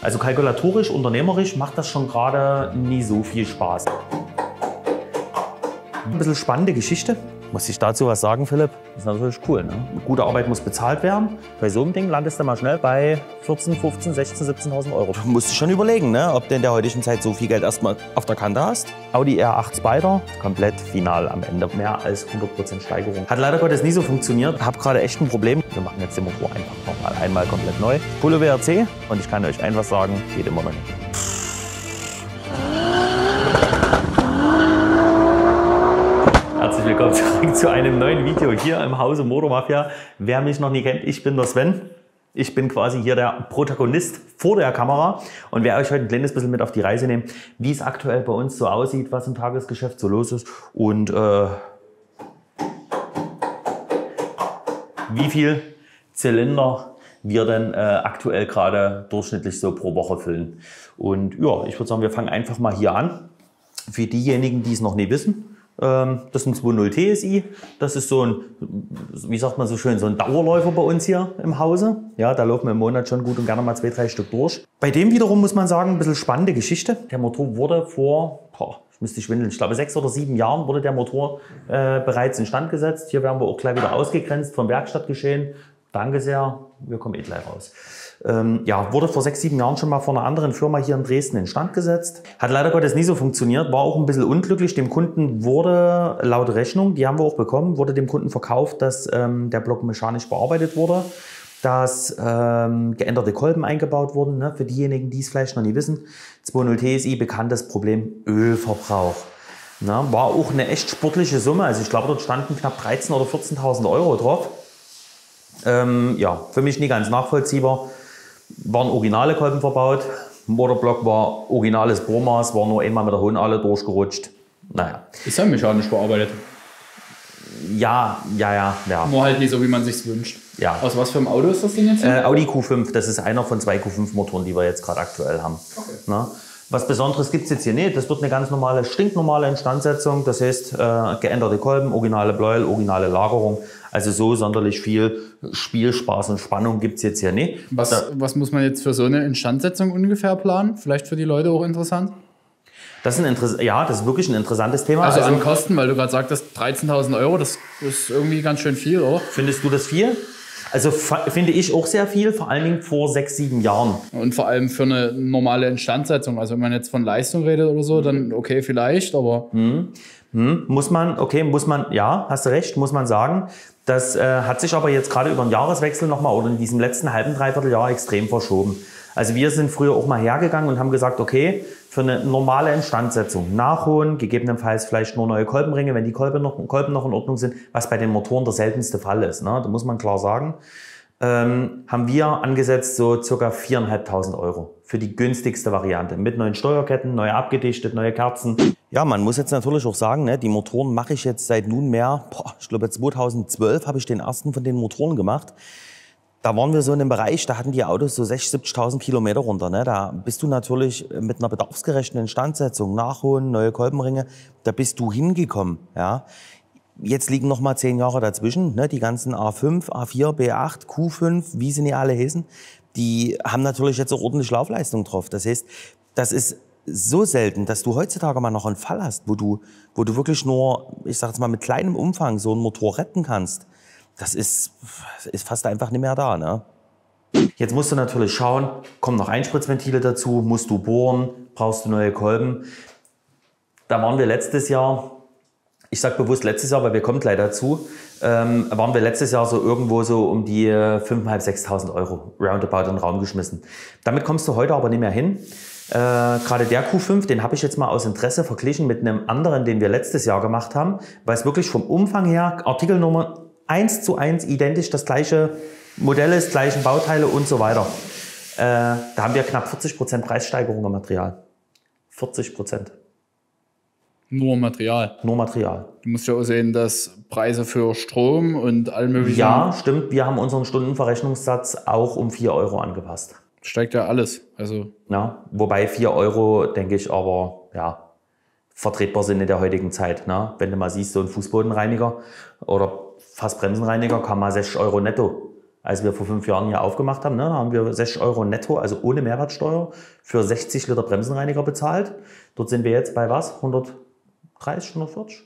Also kalkulatorisch, unternehmerisch macht das schon gerade nie so viel Spaß. Ein bisschen spannende Geschichte. Muss ich dazu was sagen, Philipp? Das ist natürlich cool. Ne? Gute Arbeit muss bezahlt werden. Bei so einem Ding landest du mal schnell bei 14, 15, 16, 17.000 Euro. Du musst schon überlegen, ne? ob du in der heutigen Zeit so viel Geld erstmal auf der Kante hast. Audi R8 Spider, komplett final am Ende. Mehr als 100% Steigerung. Hat leider Gottes nie so funktioniert. Hab gerade echt ein Problem. Wir machen jetzt den Motor einfach nochmal einmal komplett neu. Polo WRC und ich kann euch einfach sagen, geht immer noch nicht. Zu einem neuen Video hier im Hause Motor Mafia. Wer mich noch nie kennt, ich bin der Sven. Ich bin quasi hier der Protagonist vor der Kamera und werde euch heute ein kleines bisschen mit auf die Reise nehmen, wie es aktuell bei uns so aussieht, was im Tagesgeschäft so los ist und äh, wie viel Zylinder wir denn äh, aktuell gerade durchschnittlich so pro Woche füllen. Und ja, ich würde sagen, wir fangen einfach mal hier an. Für diejenigen, die es noch nie wissen, das ist ein 2.0 TSI. Das ist so ein, wie sagt man so schön, so ein Dauerläufer bei uns hier im Hause. Ja, da laufen wir im Monat schon gut und gerne mal zwei, drei Stück durch. Bei dem wiederum muss man sagen, ein bisschen spannende Geschichte. Der Motor wurde vor, boah, ich müsste schwindeln, ich glaube sechs oder sieben Jahren wurde der Motor äh, bereits instand gesetzt. Hier werden wir auch gleich wieder ausgegrenzt vom Werkstattgeschehen. Danke sehr, wir kommen eh gleich raus. Ähm, ja, wurde vor sechs, sieben Jahren schon mal von einer anderen Firma hier in Dresden instand gesetzt. Hat leider Gottes nie so funktioniert, war auch ein bisschen unglücklich. Dem Kunden wurde laut Rechnung, die haben wir auch bekommen, wurde dem Kunden verkauft, dass ähm, der Block mechanisch bearbeitet wurde, dass ähm, geänderte Kolben eingebaut wurden. Ne? Für diejenigen, die es vielleicht noch nie wissen, 2.0 TSI, bekanntes Problem, Ölverbrauch. Na, war auch eine echt sportliche Summe. Also ich glaube, dort standen knapp 13.000 oder 14.000 Euro drauf. Ähm, ja, für mich nie ganz nachvollziehbar waren originale Kolben verbaut. Motorblock war originales Bohrmaß, war nur einmal mit der Hohenahle durchgerutscht. Naja. Ist ja mechanisch bearbeitet. Ja, ja, ja, ja. Nur halt nicht so, wie man sich wünscht. Ja. Aus was für einem Auto ist das Ding jetzt? Äh, Audi Q5, das ist einer von zwei Q5-Motoren, die wir jetzt gerade aktuell haben. Okay. Na? Was Besonderes gibt es jetzt hier nicht. Das wird eine ganz normale, stinknormale Instandsetzung. Das heißt, äh, geänderte Kolben, originale Bläuel, originale Lagerung. Also so sonderlich viel Spielspaß und Spannung gibt es jetzt hier nicht. Was, Da- was muss man jetzt für so eine Instandsetzung ungefähr planen? Vielleicht für die Leute auch interessant? Das ist ein Interess ja, das ist wirklich ein interessantes Thema. Also, an Kosten, weil du gerade sagtest, 13.000 Euro, das ist irgendwie ganz schön viel, oder? Findest du das viel? Also finde ich auch sehr viel, vor allen Dingen vor sechs, sieben Jahren. Und vor allem für eine normale Instandsetzung. Also wenn man jetzt von Leistung redet oder so, dann okay, vielleicht, aber Hm, muss man, okay, muss man, ja, hast du recht, muss man sagen. Das äh, hat sich aber jetzt gerade über den Jahreswechsel nochmal oder in diesem letzten halben, dreiviertel Jahr extrem verschoben. Also wir sind früher auch mal hergegangen und haben gesagt, okay, für eine normale Instandsetzung nachholen, gegebenenfalls vielleicht nur neue Kolbenringe, wenn die Kolben noch, Kolben noch in Ordnung sind, was bei den Motoren der seltenste Fall ist. Ne? Da muss man klar sagen. ähm, haben wir angesetzt so circa 4.500 Euro für die günstigste Variante. Mit neuen Steuerketten, neu abgedichtet, neue Kerzen. Ja, man muss jetzt natürlich auch sagen, ne, die Motoren mache ich jetzt seit nunmehr, boah, ich glaube 2012 habe ich den ersten von den Motoren gemacht. Da waren wir so in einem Bereich, da hatten die Autos so 60.000, 70.000 Kilometer runter. Ne? Da bist du natürlich mit einer bedarfsgerechten Instandsetzung, Nachholen, neue Kolbenringe, da bist du hingekommen. Ja? Jetzt liegen noch mal zehn Jahre dazwischen. Ne? Die ganzen A5, A4, B8, Q5, wie sie nicht alle heißen, die haben natürlich jetzt auch ordentlich Laufleistung drauf. Das heißt, das ist so selten, dass du heutzutage mal noch einen Fall hast, wo du, wo du wirklich nur, ich sag jetzt mal, mit kleinem Umfang so einen Motor retten kannst. Das ist, ist fast einfach nicht mehr da. Ne? Jetzt musst du natürlich schauen, kommen noch Einspritzventile dazu, musst du bohren, brauchst du neue Kolben. Da waren wir letztes Jahr, ich sage bewusst letztes Jahr, weil wir kommen gleich dazu, ähm, waren wir letztes Jahr so irgendwo so um die 5.500, 6.000 Euro roundabout in den Raum geschmissen. Damit kommst du heute aber nicht mehr hin. Äh, Gerade der Q5, den habe ich jetzt mal aus Interesse verglichen mit einem anderen, den wir letztes Jahr gemacht haben, weil es wirklich vom Umfang her Artikelnummer 1 zu 1 identisch das gleiche Modell ist, gleichen Bauteile und so weiter. Äh, da haben wir knapp 40% Preissteigerung im Material. 40%. nur Material. Nur Material. Du musst ja auch sehen, dass Preise für Strom und all möglichen Ja, stimmt. Wir haben unseren Stundenverrechnungssatz auch um 4 Euro angepasst. steigt ja alles. Also Ja, wobei 4 Euro, denke ich, aber ja, vertretbar sind in der heutigen Zeit. Ne? Wenn du mal siehst, so ein Fußbodenreiniger oder Fassbremsenreiniger kann mal 60 Euro netto als wir vor fünf Jahren hier aufgemacht haben, ne, haben wir 60 Euro netto, also ohne Mehrwertsteuer, für 60 Liter Bremsenreiniger bezahlt. Dort sind wir jetzt bei was? 130, 140?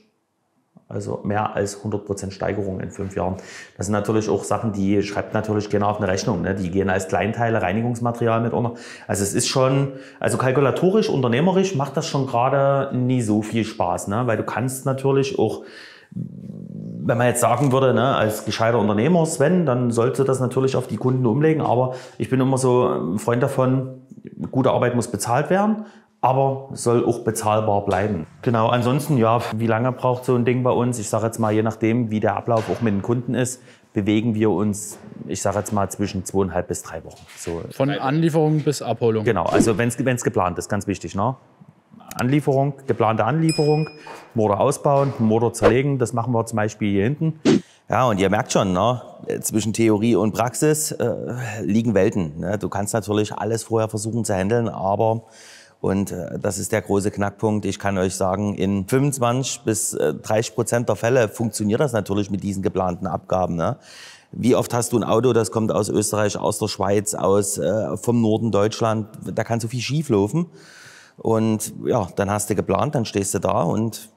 Also mehr als 100% Steigerung in fünf Jahren. Das sind natürlich auch Sachen, die schreibt natürlich keiner auf eine Rechnung. Ne? Die gehen als Kleinteile Reinigungsmaterial mit unter. Also es ist schon, also kalkulatorisch, unternehmerisch macht das schon gerade nie so viel Spaß. Ne? Weil du kannst natürlich auch wenn man jetzt sagen würde, ne, als gescheiter Unternehmer, Sven, dann sollte das natürlich auf die Kunden umlegen. Aber ich bin immer so ein Freund davon, gute Arbeit muss bezahlt werden, aber soll auch bezahlbar bleiben. Genau, ansonsten, ja, wie lange braucht so ein Ding bei uns? Ich sage jetzt mal, je nachdem, wie der Ablauf auch mit den Kunden ist, bewegen wir uns, ich sage jetzt mal, zwischen zweieinhalb bis drei Wochen. So Von Anlieferung bis Abholung. Genau, also wenn es geplant ist, ganz wichtig. Ne? Anlieferung, geplante Anlieferung, Motor ausbauen, Motor zerlegen. Das machen wir zum Beispiel hier hinten. Ja, und ihr merkt schon, ne, zwischen Theorie und Praxis äh, liegen Welten. Ne? Du kannst natürlich alles vorher versuchen zu handeln, aber, und äh, das ist der große Knackpunkt, ich kann euch sagen, in 25 bis äh, 30 Prozent der Fälle funktioniert das natürlich mit diesen geplanten Abgaben. Ne? Wie oft hast du ein Auto, das kommt aus Österreich, aus der Schweiz, aus äh, vom Norden Deutschland, da kann so viel schief laufen. Und ja, dann hast du geplant, dann stehst du da und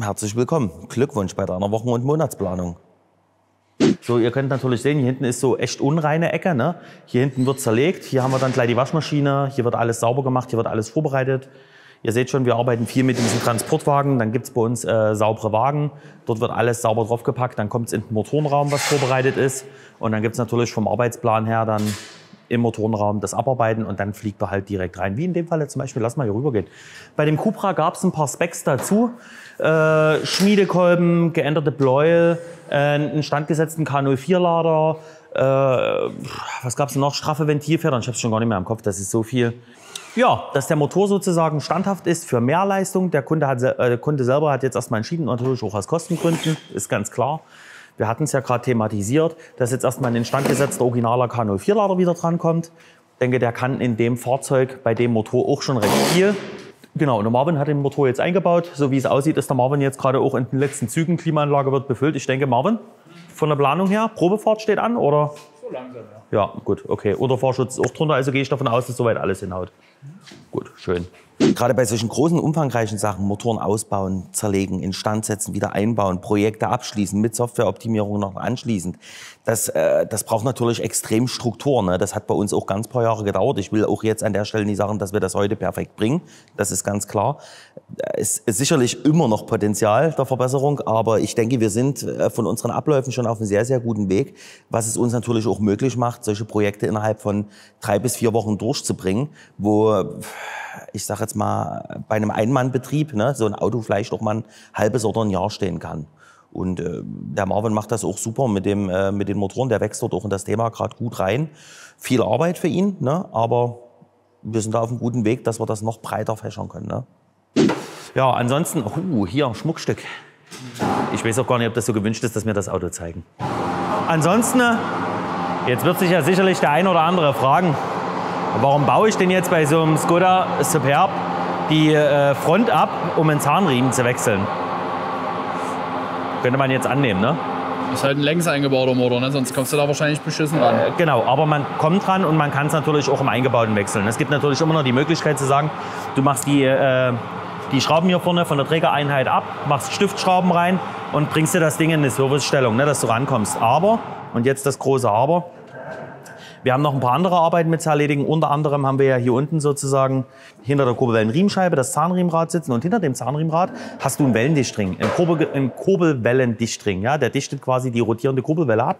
herzlich willkommen. Glückwunsch bei deiner Wochen- und Monatsplanung. So, ihr könnt natürlich sehen, hier hinten ist so echt unreine Ecke. Ne? Hier hinten wird zerlegt, hier haben wir dann gleich die Waschmaschine, hier wird alles sauber gemacht, hier wird alles vorbereitet. Ihr seht schon, wir arbeiten viel mit diesen Transportwagen. Dann gibt's bei uns äh, saubere Wagen. Dort wird alles sauber draufgepackt. Dann kommt's in den Motorenraum, was vorbereitet ist. Und dann gibt's natürlich vom Arbeitsplan her dann im Motorenraum das abarbeiten und dann fliegt er halt direkt rein. Wie in dem Fall zum Beispiel, lass mal hier rübergehen. Bei dem Cupra gab es ein paar Specs dazu. Äh, Schmiedekolben, geänderte Bläue, äh, einen standgesetzten K04-Lader, äh, was gab es noch? Straffe Ventilfedern, ich habe es schon gar nicht mehr im Kopf, das ist so viel. Ja, dass der Motor sozusagen standhaft ist für mehr Leistung. Der Kunde, hat, äh, der Kunde selber hat jetzt erstmal entschieden, natürlich auch aus Kostengründen, ist ganz klar. Wir hatten es ja gerade thematisiert, dass jetzt erstmal ein instandgesetzter originaler K04-Lader wieder drankommt. Ich denke, der kann in dem Fahrzeug bei dem Motor auch schon recht viel. Genau, und der Marvin hat den Motor jetzt eingebaut. So wie es aussieht, ist der Marvin jetzt gerade auch in den letzten Zügen. Klimaanlage wird befüllt. Ich denke, Marvin, von der Planung her, Probefahrt steht an, oder? So langsam, ja. Ja, gut, okay. Oder Fahrschutz auch drunter, also gehe ich davon aus, dass soweit alles hinhaut. Gut, schön. Gerade bei solchen großen, umfangreichen Sachen, Motoren ausbauen, zerlegen, instand setzen, wieder einbauen, Projekte abschließen, mit Softwareoptimierung noch anschließend, das, äh, das braucht natürlich extrem Struktur. Ne? Das hat bei uns auch ganz paar Jahre gedauert. Ich will auch jetzt an der Stelle nicht sagen, dass wir das heute perfekt bringen. Das ist ganz klar. Es ist sicherlich immer noch Potenzial der Verbesserung, aber ich denke, wir sind äh, von unseren Abläufen schon auf einem sehr, sehr guten Weg, was es uns natürlich auch möglich macht, solche Projekte innerhalb von drei bis vier Wochen durchzubringen, wo ich sage jetzt mal, bei einem Einmannbetrieb ne, so ein Auto vielleicht auch mal ein halbes oder ein Jahr stehen kann. Und äh, der Marvin macht das auch super mit, dem, äh, mit den Motoren. Der wächst dort auch in das Thema gerade gut rein. Viel Arbeit für ihn, ne, aber wir sind da auf einem guten Weg, dass wir das noch breiter fächern können. Ne? Ja, ansonsten, uh, hier, Schmuckstück. Ich weiß auch gar nicht, ob das so gewünscht ist, dass wir das Auto zeigen. Ansonsten, jetzt wird sich ja sicherlich der ein oder andere fragen, Warum baue ich denn jetzt bei so einem Skoda Superb die äh, Front ab, um einen Zahnriemen zu wechseln? Könnte man jetzt annehmen, ne? Das ist halt ein längs eingebauter Motor, ne? sonst kommst du da wahrscheinlich beschissen ran. Äh, genau, aber man kommt dran und man kann es natürlich auch im Eingebauten wechseln. Es gibt natürlich immer noch die Möglichkeit zu sagen, du machst die, äh, die Schrauben hier vorne von der Trägereinheit ab, machst Stiftschrauben rein und bringst dir das Ding in eine Servicestellung, ne, dass du rankommst. Aber, und jetzt das große Aber, wir haben noch ein paar andere Arbeiten mit zu erledigen. Unter anderem haben wir ja hier unten sozusagen hinter der Kurbelwellenriemenscheibe das Zahnriemenrad sitzen und hinter dem Zahnriemenrad hast du einen Wellendichtring, einen, Kurbel, einen Kurbelwellendichtring. Ja, der dichtet quasi die rotierende Kurbelwelle ab.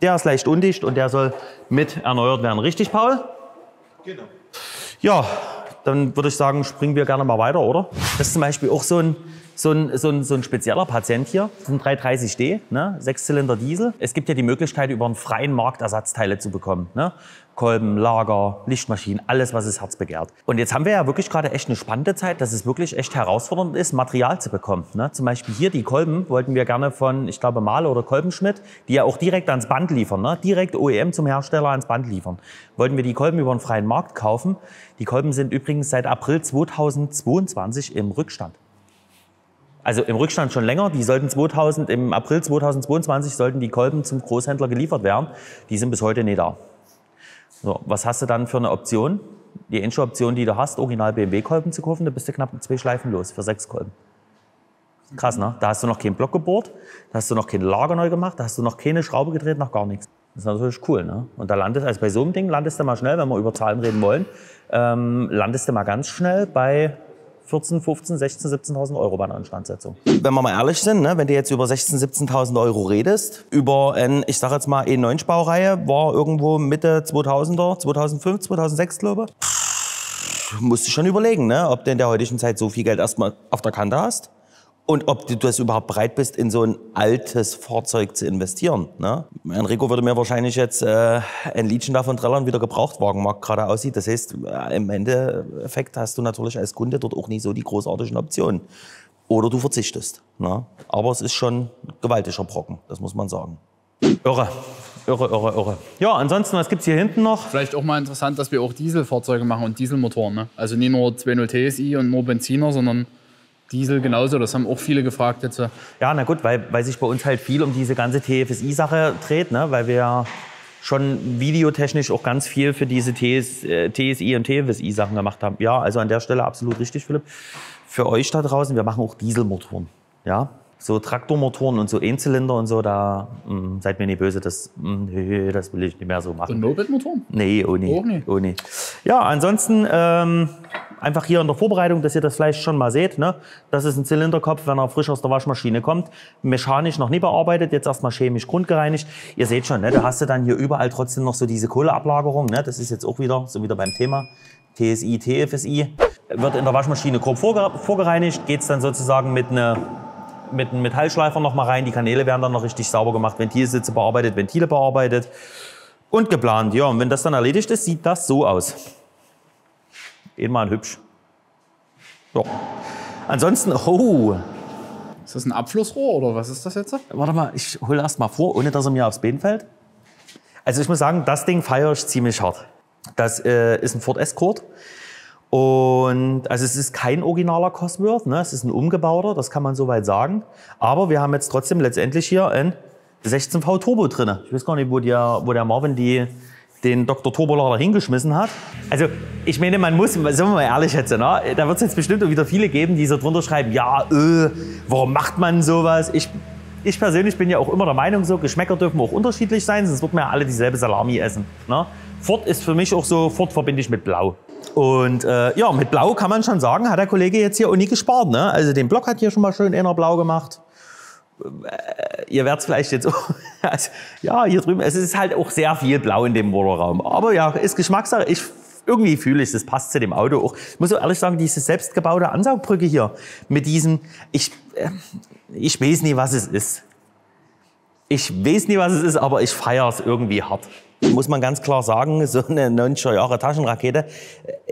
Der ist leicht undicht und der soll mit erneuert werden. Richtig, Paul? Genau. Ja, dann würde ich sagen, springen wir gerne mal weiter, oder? Das ist zum Beispiel auch so ein so ein, so ein, so ein spezieller Patient hier. Das ein 330D, ne? Sechszylinder Diesel. Es gibt ja die Möglichkeit, über einen freien Markt Ersatzteile zu bekommen. Ne? Kolben, Lager, Lichtmaschinen, alles, was das Herz begehrt. Und jetzt haben wir ja wirklich gerade echt eine spannende Zeit, dass es wirklich echt herausfordernd ist, Material zu bekommen. Ne? Zum Beispiel hier die Kolben wollten wir gerne von, ich glaube, Mahle oder Kolbenschmidt, die ja auch direkt ans Band liefern, ne? direkt OEM zum Hersteller ans Band liefern. Wollten wir die Kolben über einen freien Markt kaufen. Die Kolben sind übrigens seit April 2022 im Rückstand. Also im Rückstand schon länger. Die sollten 2000, im April 2022 sollten die Kolben zum Großhändler geliefert werden. Die sind bis heute nicht da. So, was hast du dann für eine Option? Die einzige Option, die du hast, original BMW-Kolben zu kaufen, da bist du knapp zwei Schleifen los für sechs Kolben. Krass, ne? Da hast du noch keinen Block gebohrt, da hast du noch kein Lager neu gemacht, da hast du noch keine Schraube gedreht, noch gar nichts. Das ist natürlich cool, ne? Und da landest, also bei so einem Ding landest du mal schnell, wenn wir über Zahlen reden wollen, ähm, landest du mal ganz schnell bei 14, 15, 16, 17.000 Euro bei einer Instandsetzung. Wenn wir mal ehrlich sind, ne, wenn du jetzt über 16.000, 17.000 Euro redest, über, ein, ich sag jetzt mal, E9-Baureihe, war irgendwo Mitte 2000er, 2005, 2006, glaube ich. Musst du schon überlegen, ne, ob du in der heutigen Zeit so viel Geld erstmal auf der Kante hast und ob du das überhaupt bereit bist, in so ein altes Fahrzeug zu investieren. Ne? Enrico würde mir wahrscheinlich jetzt äh, ein Liedchen davon trällern, wie der Gebrauchtwagenmarkt gerade aussieht. Das heißt, äh, im Endeffekt hast du natürlich als Kunde dort auch nicht so die großartigen Optionen. Oder du verzichtest. Ne? Aber es ist schon ein gewaltiger Brocken, das muss man sagen. Irre. Irre, irre, irre. Ja, ansonsten, was gibt's hier hinten noch? Vielleicht auch mal interessant, dass wir auch Dieselfahrzeuge machen und Dieselmotoren. Ne? Also nicht nur 2.0 TSI und nur Benziner, sondern Diesel genauso. Das haben auch viele gefragt jetzt. Ja, na gut, weil, weil sich bei uns halt viel um diese ganze TFSI-Sache dreht, ne? weil wir schon videotechnisch auch ganz viel für diese TS, äh, TSI und TFSI-Sachen gemacht haben. Ja, also an der Stelle absolut richtig, Philipp. Für euch da draußen, wir machen auch Dieselmotoren. Ja, so Traktormotoren und so Einzylinder und so, da mh, seid mir nicht böse, das, mh, nee, das will ich nicht mehr so machen. Und Moped-Motoren? Nee, oh nee. Oh nee. Ja, ansonsten ähm, einfach hier in der Vorbereitung, dass ihr das vielleicht schon mal seht. Ne? Das ist ein Zylinderkopf, wenn er frisch aus der Waschmaschine kommt. Mechanisch noch nie bearbeitet, jetzt erstmal chemisch grundgereinigt. Ihr seht schon, ne? da hast du dann hier überall trotzdem noch so diese Kohleablagerung. Ne? Das ist jetzt auch wieder, so wieder beim Thema. TSI, TFSI. Wird in der Waschmaschine grob vorge vorgereinigt, geht's dann sozusagen mit einer mit einem Metallschleifer noch mal rein. Die Kanäle werden dann noch richtig sauber gemacht, Ventilsitze bearbeitet, Ventile bearbeitet und geplant. Ja, und wenn das dann erledigt ist, sieht das so aus. Einmal hübsch. Ja. Ansonsten, oh, Ist das ein Abflussrohr oder was ist das jetzt? warte mal, ich hole erst mal vor, ohne dass er mir aufs Bein fällt. Also ich muss sagen, das Ding feiere ich ziemlich hart. Das äh, ist ein Ford Escort. Und also es ist kein originaler Cosworth, ne? es ist ein umgebauter, das kann man soweit sagen. Aber wir haben jetzt trotzdem letztendlich hier ein 16V Turbo drin. Ich weiß gar nicht, wo der, wo der Marvin die, den Dr. Turbolader hingeschmissen hat. Also ich meine, man muss, sind wir mal ehrlich jetzt, ne? da wird es jetzt bestimmt wieder viele geben, die so drunter schreiben, ja, äh, warum macht man sowas? Ich, ich persönlich bin ja auch immer der Meinung, so Geschmäcker dürfen auch unterschiedlich sein, sonst wird man ja alle dieselbe Salami essen. Ne? Ford ist für mich auch so, Ford verbinde ich mit Blau. Und äh, ja, mit Blau kann man schon sagen, hat der Kollege jetzt hier auch nie gespart. Ne? Also den Block hat hier schon mal schön einer blau gemacht. Äh, ihr werdet es vielleicht jetzt auch, also, ja, hier drüben, es ist halt auch sehr viel Blau in dem Motorraum. Aber ja, ist Geschmackssache. Ich, irgendwie fühle ich, das passt zu dem Auto auch. Ich muss so ehrlich sagen, diese selbstgebaute Ansaugbrücke hier mit diesem, ich, äh, ich weiß nie, was es ist. Ich weiß nie, was es ist, aber ich feiere es irgendwie hart. Muss man ganz klar sagen, so eine 90er Jahre Taschenrakete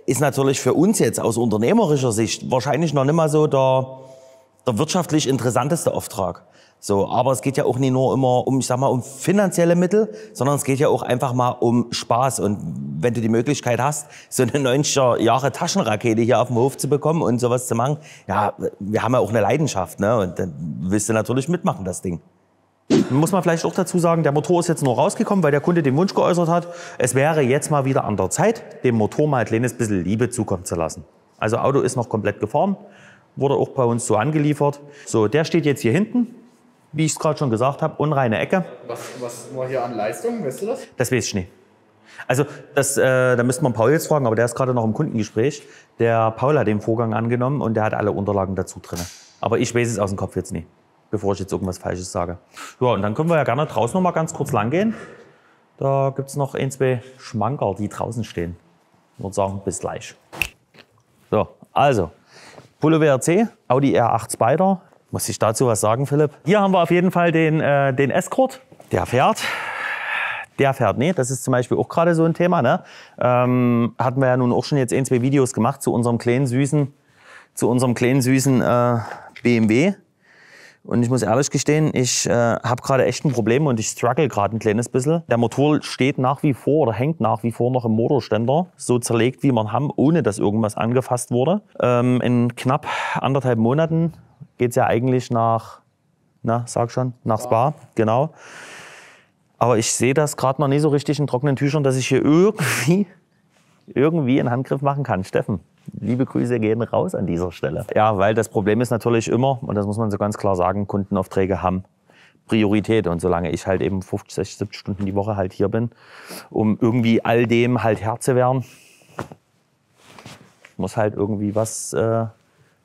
ist natürlich für uns jetzt aus unternehmerischer Sicht wahrscheinlich noch nicht mal so der, der wirtschaftlich interessanteste Auftrag. So, aber es geht ja auch nicht nur immer um, ich sag mal, um finanzielle Mittel, sondern es geht ja auch einfach mal um Spaß. Und wenn du die Möglichkeit hast, so eine 90er Jahre Taschenrakete hier auf dem Hof zu bekommen und sowas zu machen, ja, wir haben ja auch eine Leidenschaft, ne? Und dann willst du natürlich mitmachen, das Ding. Muss man vielleicht auch dazu sagen, der Motor ist jetzt nur rausgekommen, weil der Kunde den Wunsch geäußert hat. Es wäre jetzt mal wieder an der Zeit, dem Motor mal ein kleines bisschen Liebe zukommen zu lassen. Also Auto ist noch komplett gefahren, wurde auch bei uns so angeliefert. So, der steht jetzt hier hinten, wie ich es gerade schon gesagt habe, unreine Ecke. Was, was war hier an Leistung? Weißt du das? Das weiß ich nicht. Also das, äh, da müsste man Paul jetzt fragen, aber der ist gerade noch im Kundengespräch. Der Paul hat den Vorgang angenommen und der hat alle Unterlagen dazu drin. Aber ich weiß es aus dem Kopf jetzt nicht, bevor ich jetzt irgendwas Falsches sage. Ja, und dann können wir ja gerne draußen noch mal ganz kurz lang gehen. Da gibt es noch ein, zwei Schmankerl, die draußen stehen. Ich würde sagen, bis gleich. So, also, Polo WRC, Audi R8 Spider. Muss ich dazu was sagen, Philipp? Hier haben wir auf jeden Fall den, äh, den Escort. Der fährt. Der fährt nicht. Das ist zum Beispiel auch gerade so ein Thema. Ne? Ähm, hatten wir ja nun auch schon jetzt ein, zwei Videos gemacht zu unserem kleinen süßen, zu unserem kleinen süßen äh, BMW. Und ich muss ehrlich gestehen, ich äh, habe gerade echt ein Problem und ich struggle gerade ein kleines bisschen. Der Motor steht nach wie vor oder hängt nach wie vor noch im Motorständer, so zerlegt wie ihn haben, ohne dass irgendwas angefasst wurde. Ähm, in knapp anderthalb Monaten geht es ja eigentlich nach, na, sag schon, nach Spa, genau. Aber ich sehe das gerade noch nicht so richtig in trockenen Tüchern, dass ich hier irgendwie, irgendwie einen Handgriff machen kann. Steffen, liebe Grüße gehen raus an dieser Stelle. Ja, weil das Problem ist natürlich immer, und das muss man so ganz klar sagen, Kundenaufträge haben Priorität. Und solange ich halt eben 50, 60, 70 Stunden die Woche halt hier bin, um irgendwie all dem halt Herr zu werden, muss halt irgendwie was, äh,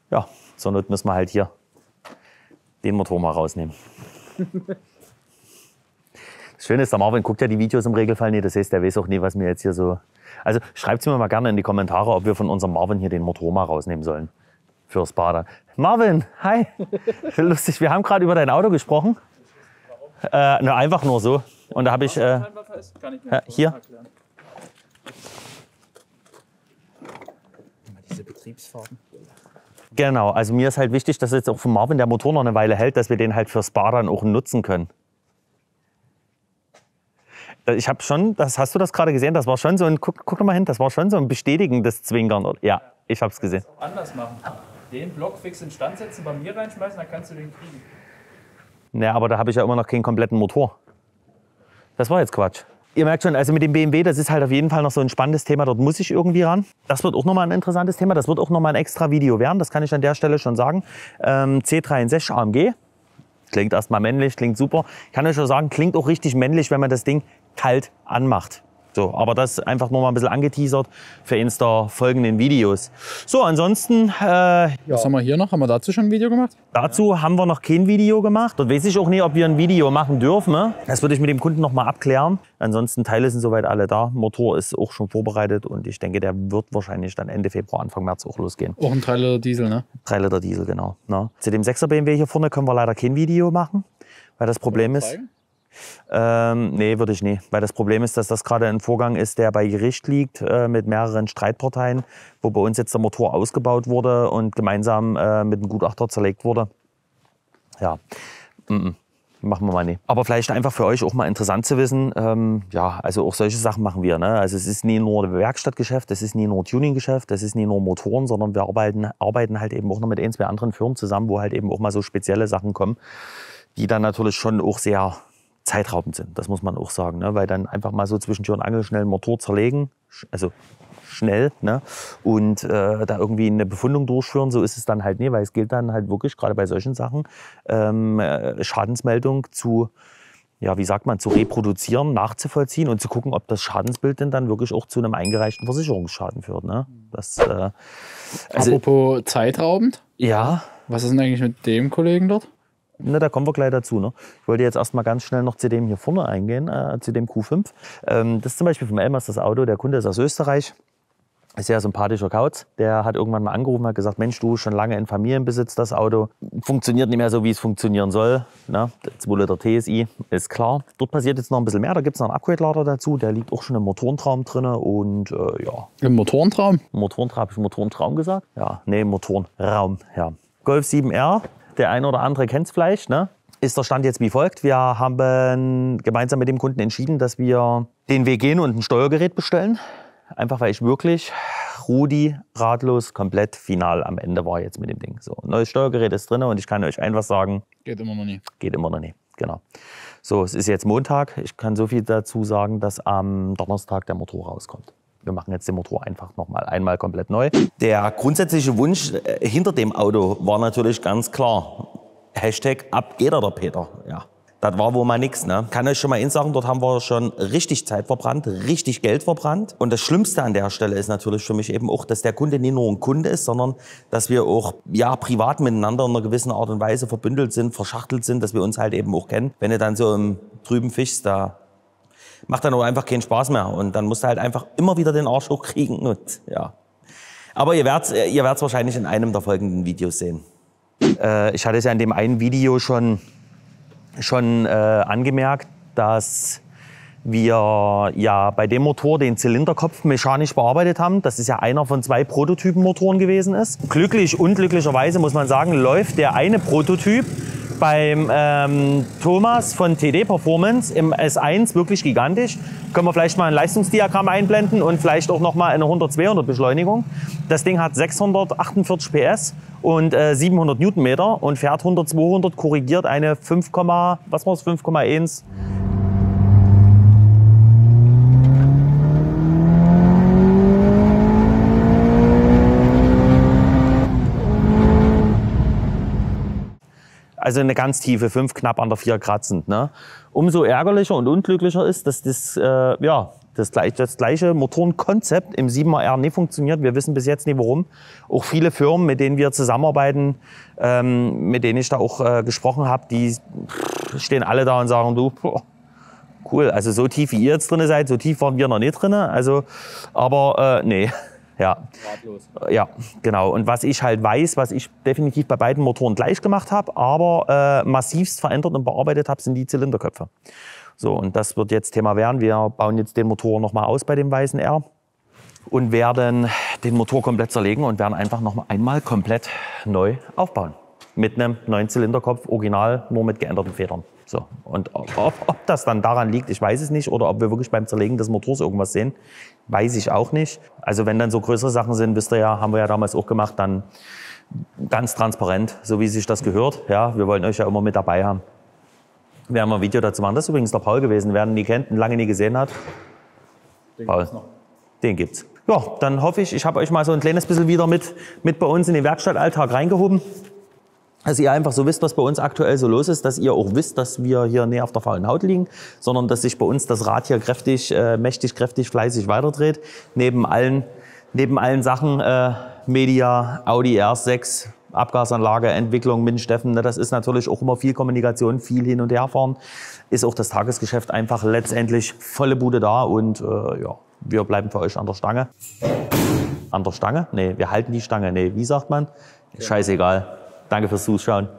ja, zur Not müssen wir halt hier den Motor mal rausnehmen. Das Schöne ist, der Marvin guckt ja die Videos im Regelfall nicht. Das heißt, der weiß auch nie, was mir jetzt hier so. Also schreibt es mir mal gerne in die Kommentare, ob wir von unserem Marvin hier den Motor mal rausnehmen sollen. Fürs Bader. Marvin, hi. Lustig, wir haben gerade über dein Auto gesprochen. Äh, na, einfach nur so. Und da habe ich. Äh, hier. Diese Betriebsfahrten. Genau, also mir ist halt wichtig, dass jetzt auch von Marvin der Motor noch eine Weile hält, dass wir den halt fürs Bar dann auch nutzen können. Äh, Ich habe schon, das hast du das gerade gesehen, das war schon so ein, guck, guck mal hin, das war schon so ein bestätigendes Zwinkern. Ja, ich habe es gesehen. Anders machen. Den Block fix in Stand setzen, bei mir reinschmeißen, dann kannst du den kriegen. Ja, aber da habe ich ja immer noch keinen kompletten Motor. Das war jetzt Quatsch. Ihr merkt schon, also mit dem BMW, das ist halt auf jeden Fall noch so ein spannendes Thema. Dort muss ich irgendwie ran. Das wird auch nochmal ein interessantes Thema. Das wird auch nochmal ein extra Video werden. Das kann ich an der Stelle schon sagen. Ähm, C63 AMG. Klingt erstmal männlich, klingt super. Ich kann euch schon sagen, klingt auch richtig männlich, wenn man das Ding kalt anmacht. So, aber das einfach nur mal ein bisschen angeteasert für eins der folgenden Videos. So, ansonsten äh, Was haben wir hier noch? Haben wir dazu schon ein Video gemacht? Dazu haben wir noch kein Video gemacht. Dort weiß ich auch nicht, ob wir ein Video machen dürfen. ne? Das würde ich mit dem Kunden noch mal abklären. Ansonsten Teile sind soweit alle da. Motor ist auch schon vorbereitet und ich denke, der wird wahrscheinlich dann Ende Februar, Anfang März auch losgehen. Auch ein 3 Liter Diesel, ne? 3 Liter Diesel, genau. Ne? Zu dem 6er BMW hier vorne können wir leider kein Video machen, weil das Problem ist, Zeigen? Ähm, nee, würde ich nicht. Weil das Problem ist, dass das gerade ein Vorgang ist, der bei Gericht liegt äh, mit mehreren Streitparteien, wo bei uns jetzt der Motor ausgebaut wurde und gemeinsam äh, mit dem Gutachter zerlegt wurde. Ja, mm -mm. machen wir mal nicht. Aber vielleicht einfach für euch auch mal interessant zu wissen. Ähm, ja, also auch solche Sachen machen wir. Ne? Also es ist nie nur Werkstattgeschäft, es ist nie nur Tuninggeschäft, es ist nie nur Motoren, sondern wir arbeiten, arbeiten halt eben auch noch mit ein, zwei anderen Firmen zusammen, wo halt eben auch mal so spezielle Sachen kommen, die dann natürlich schon auch sehr zeitraubend sind. Das muss man auch sagen, ne? weil dann einfach mal so zwischen Tür und Angel schnell einen Motor zerlegen, also schnell ne? und äh, da irgendwie eine Befundung durchführen, so ist es dann halt nie, weil es gilt dann halt wirklich gerade bei solchen Sachen ähm, äh, Schadensmeldung zu ja, wie sagt man, zu reproduzieren, nachzuvollziehen und zu gucken, ob das Schadensbild denn dann wirklich auch zu einem eingereichten Versicherungsschaden führt. Ne? Das, äh, also, Apropos zeitraubend. ja, Was ist denn eigentlich mit dem Kollegen dort? Ne, da kommen wir gleich dazu. Ne? Ich wollte jetzt erst mal ganz schnell noch zu dem hier vorne eingehen, äh, zu dem Q5. Ähm, das ist zum Beispiel vom Elmers das Auto. Der Kunde ist aus Österreich. Sehr sympathischer Kauz. Der hat irgendwann mal angerufen und hat gesagt, Mensch, du, schon lange in Familienbesitz das Auto. Funktioniert nicht mehr so, wie es funktionieren soll. Ne? Der 2 Liter TSI, ist klar. Dort passiert jetzt noch ein bisschen mehr. Da gibt es noch einen Upgrade-Lader dazu. Der liegt auch schon im Motorentraum drin. Und äh, ja, Im Motorentraum? Motorentraum, habe ich Motorentraum gesagt? Ja, nee, Motorenraum, ja. Golf 7R, der eine oder andere kennt es vielleicht, ne? Ist der Stand jetzt wie folgt. Wir haben gemeinsam mit dem Kunden entschieden, dass wir den Weg gehen und ein Steuergerät bestellen. Einfach weil ich wirklich Rudi ratlos komplett final am Ende war jetzt mit dem Ding. So, neues Steuergerät ist drin und ich kann euch einfach sagen, Geht immer noch nie. geht immer noch nicht. Genau. So, es ist jetzt Montag. Ich kann so viel dazu sagen, dass am Donnerstag der Motor rauskommt. Wir machen jetzt den Motor einfach nochmal einmal komplett neu. Der grundsätzliche Wunsch äh, hinter dem Auto war natürlich ganz klar. Hashtag ab geht er, der Peter. Ja. Das war wohl mal nix, ne? Kann euch schon mal eins sagen, dort haben wir schon richtig Zeit verbrannt, richtig Geld verbrannt. Und das Schlimmste an der Stelle ist natürlich für mich eben auch, dass der Kunde nicht nur ein Kunde ist, sondern dass wir auch, ja, privat miteinander in einer gewissen Art und Weise verbündelt sind, verschachtelt sind, dass wir uns halt eben auch kennen. Wenn du dann so im trüben fischst, da macht dann auch einfach keinen Spaß mehr. Und dann musst du halt einfach immer wieder den Arsch hochkriegen und, ja. Aber ihr werdet's, ihr werdet's wahrscheinlich in einem der folgenden Videos sehen. Äh, ich hatte es ja in dem einen Video schon schon äh, angemerkt, dass wir ja bei dem Motor den Zylinderkopf mechanisch bearbeitet haben. Das ist ja einer von zwei Prototypenmotoren gewesen ist. Glücklich, unglücklicherweise muss man sagen, läuft der eine Prototyp beim ähm, Thomas von TD Performance im S1 wirklich gigantisch. Können wir vielleicht mal ein Leistungsdiagramm einblenden und vielleicht auch noch mal eine 100-200 Beschleunigung. Das Ding hat 648 PS und äh, 700 Newtonmeter und fährt 100-200, korrigiert eine 5, was war's, 5,1 also eine ganz tiefe 5, knapp an der 4 kratzend. Ne? Umso ärgerlicher und unglücklicher ist, dass das, äh, ja, das, gleich, das gleiche Motorenkonzept im 7er nicht funktioniert. Wir wissen bis jetzt nicht warum. Auch viele Firmen, mit denen wir zusammenarbeiten, ähm, mit denen ich da auch äh, gesprochen habe, die stehen alle da und sagen, du, boah, cool, also so tief wie ihr jetzt drin seid, so tief waren wir noch nicht drin. Also, aber äh, nee, ja. Ratlos. Ja, genau. Und was ich halt weiß, was ich definitiv bei beiden Motoren gleich gemacht habe, aber äh, massivst verändert und bearbeitet habe, sind die Zylinderköpfe. So, und das wird jetzt Thema werden. Wir bauen jetzt den Motor nochmal aus bei dem weißen R und werden den Motor komplett zerlegen und werden einfach noch einmal komplett neu aufbauen. Mit einem neuen Zylinderkopf, original, nur mit geänderten Federn. So. Und ob, ob, das dann daran liegt, ich weiß es nicht. Oder ob wir wirklich beim Zerlegen des Motors irgendwas sehen, weiß ich auch nicht. Also wenn dann so größere Sachen sind, wisst ihr ja, haben wir ja damals auch gemacht, dann ganz transparent, so wie sich das gehört. Ja, wir wollen euch ja immer mit dabei haben. Wir haben ein Video dazu machen. Das ist übrigens der Paul gewesen, wer ihn nie kennt und lange nie gesehen hat. Den Paul, gibt's noch. den gibt's. Ja, dann hoffe ich, ich habe euch mal so ein kleines bisschen wieder mit, mit bei uns in den Werkstattalltag reingehoben dass ihr einfach so wisst, was bei uns aktuell so los ist, dass ihr auch wisst, dass wir hier näher auf der faulen Haut liegen, sondern dass sich bei uns das Rad hier kräftig, äh, mächtig, kräftig, fleißig weiterdreht. Neben allen, neben allen Sachen, äh, Media, Audi R6, Abgasanlage, Entwicklung mit Steffen, ne, das ist natürlich auch immer viel Kommunikation, viel hin und her fahren. Ist auch das Tagesgeschäft einfach letztendlich volle Bude da und äh, ja, wir bleiben für euch an der Stange. An der Stange? Nee, wir halten die Stange. Nee, wie sagt man? Scheißegal. Danke fürs Zuschauen.